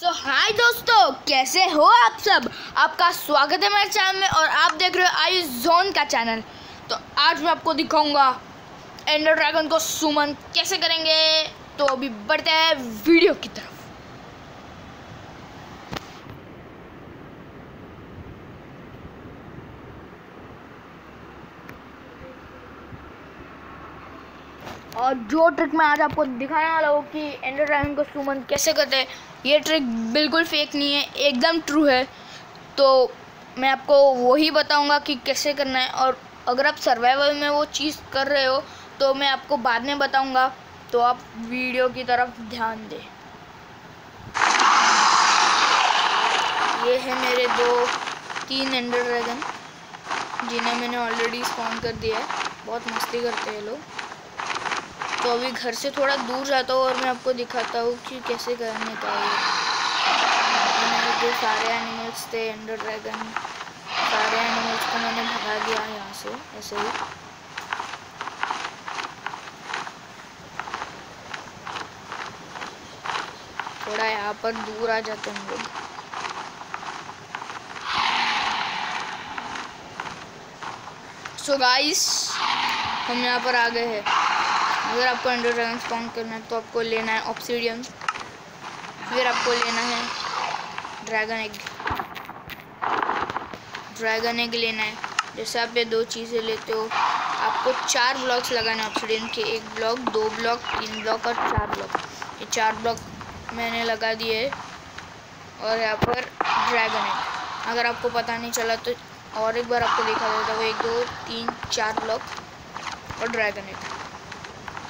सो हाय दोस्तों, कैसे हो आप सब? आपका स्वागत है मेरे चैनल में और आप देख रहे हो आई जोन का चैनल तो आज मैं आपको दिखाऊँगा एंडर ड्रैगन को सुमन कैसे करेंगे? तो अभी बढ़ते हैं वीडियो की तरफ़. और जो ट्रिक मैं आज आपको दिखाने वाला हूँ कि एंडर ड्रैगन को सुमन कैसे करते हैं ये ट्रिक बिल्कुल फेक नहीं है, एकदम ट्रू है। तो मैं आपको वही बताऊँगा कि कैसे करना है और अगर आप सर्वाइवल में वो चीज़ कर रहे हो तो मैं आपको बाद में बताऊँगा। तो आप वीडियो की तरफ़ ध्यान दें। ये है मेरे दो तीन एंडर ड्रैगन जिन्हें मैंने ऑलरेडी स्पॉन कर दिया है। बहुत मस्ती करते हैं लोग। तो अभी घर से थोड़ा दूर जाता हूँ और मैं आपको दिखाता हूँ कि कैसे करने का है। जो सारे एनिमल्स थे एंडर ड्रैगन सारे एनिमल्स को मैंने भगा दिया यहाँ से, ऐसे ही। थोड़ा यहाँ पर दूर आ जाते हम लोग। सो गाइस हम यहाँ पर आ गए हैं। अगर आपको एंडर ड्रैगन स्पॉन करना है तो आपको लेना है ऑप्सीडियम फिर आपको लेना है ड्रैगन एग ड्रैगन एग लेना है। जैसे आप ये दो चीज़ें लेते हो, आपको चार ब्लॉक्स लगाने ऑप्सीडियम के। एक ब्लॉक दो ब्लॉक तीन ब्लॉक और चार ब्लॉक ये चार ब्लॉक मैंने लगा दिए और यहाँ पर ड्रैगन एग अगर आपको पता नहीं चला तो और एक बार आपको देखा देता वो एक, दो, तीन, चार ब्लॉक और ड्रैगन एग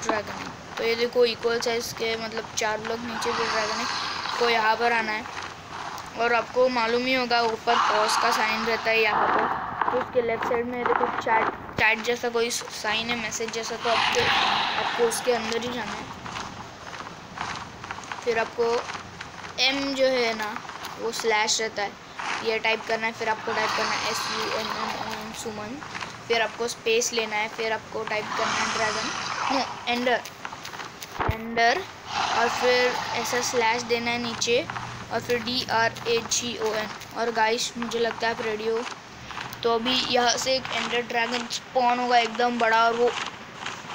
ड्रैगन है तो ये देखो इक्वल साइज़ के मतलब चार ब्लॉक नीचे भी ड्रैगन है। को यहाँ पर आना है। और आपको मालूम ही होगा, ऊपर पॉज का साइन रहता है यहाँ पर। तो उसके लेफ़्ट साइड में देखो चैट चैट जैसा कोई साइन है मैसेज जैसा तो आपको आपको उसके अंदर ही जाना है। फिर आपको एम जो है ना, वो स्लैश रहता है। ये टाइप करना है, फिर आपको टाइप करना है S U M N M Suman फिर आपको स्पेस लेना है, फिर आपको टाइप करना है ड्रैगन एंडर एंडर और फिर ऐसा स्लैश देना है नीचे और फिर D R A G O N और गाइस मुझे लगता है आप रेडी हो। तो अभी यहाँ से एक एंडर ड्रैगन स्पॉन होगा एकदम बड़ा और वो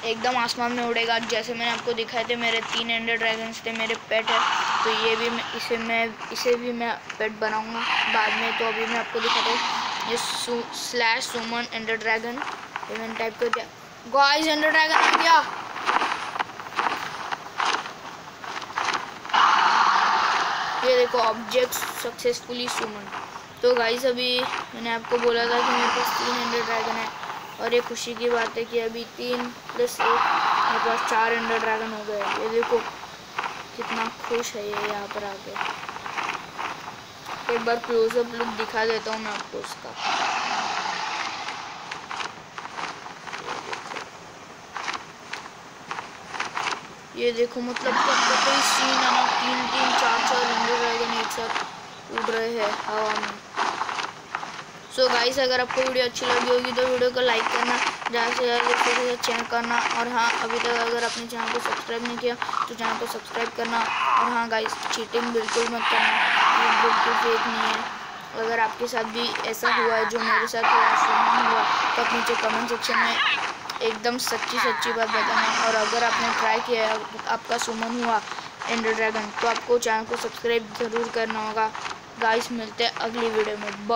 एकदम आसमान में उड़ेगा। जैसे मैंने आपको दिखाए थे, मेरे तीन एंडर ड्रैगन्स थे, मेरे पेट है। तो ये भी मैं, इसे मैं, इसे भी मैं पेट बनाऊँगा बाद में। तो अभी मैं आपको दिखाता हूँ। ये स्लैश सुमन एंडर ड्रैगन ये मैंने टाइप कर दिया। गाइस एंडर ड्रैगन आ गया ये देखो ऑब्जेक्ट सक्सेसफुली सुमन तो गाइस अभी मैंने आपको बोला था कि मेरे पास तीन एंडर ड्रैगन है और ये खुशी की बात है कि अभी तीन प्लस एक, मेरे पास चार एंडर ड्रैगन हो गए ये देखो, कितना खुश है ये यहाँ पर आके। एक बार क्लोजअप लुक दिखा देता हूँ मैं आपको उसका। ये देखो मतलब कब कोई सीन है ना, तीन तीन, चार चार एंडर ड्रैगन एक साथ उड़ रहे हैं हवा में। सो so गाइस अगर आपको वीडियो अच्छी लगी होगी तो वीडियो को लाइक करना ज़्यादा से ज़्यादा चैनल करना, और हाँ अभी तक अगर आपने चैनल को सब्सक्राइब नहीं किया तो चैनल को सब्सक्राइब करना, और हाँ गाइस चीटिंग बिल्कुल मत करना बिल्कुल फेक नहीं है। अगर आपके साथ भी ऐसा हुआ है, जो मेरे साथ हुआ हुआ तो आप नीचे कमेंट सेक्शन में एकदम सच्ची सच्ची बात बताना। और अगर आपने ट्राई किया आपका सुमन हुआ एंडर ड्रैगन तो आपको चैनल को सब्सक्राइब ज़रूर करना होगा। गाइस मिलते हैं अगली वीडियो में।